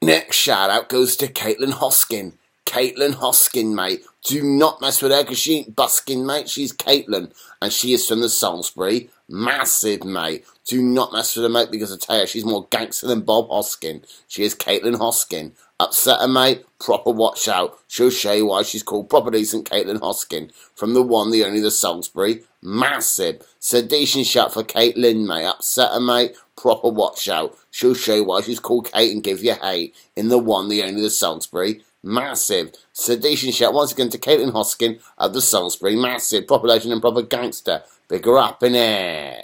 Next shout out goes to Katelan Hosking. Katelan Hosking, mate. Do not mess with her because she ain't buskin, mate. She's Katelan and she is from the Salisbury. Massive, mate. Do not mess with her, mate, because I tell you, she's more gangster than Bob Hoskin. She is Katelan Hosking. Upset her, mate? Proper watch out. She'll show you why she's called proper decent Katelan Hosking. From the one, the only, the Salisbury. Massive. Sedition shot for Katelan, mate. Upset her, mate? Proper watch out. She'll show you why she's called Kate and give you hate. In the one, the only, the Salisbury. Massive. Sedition shout once again to Katelan Hosking of the Salisbury. Massive. Legend and proper gangster. Bigger up in it.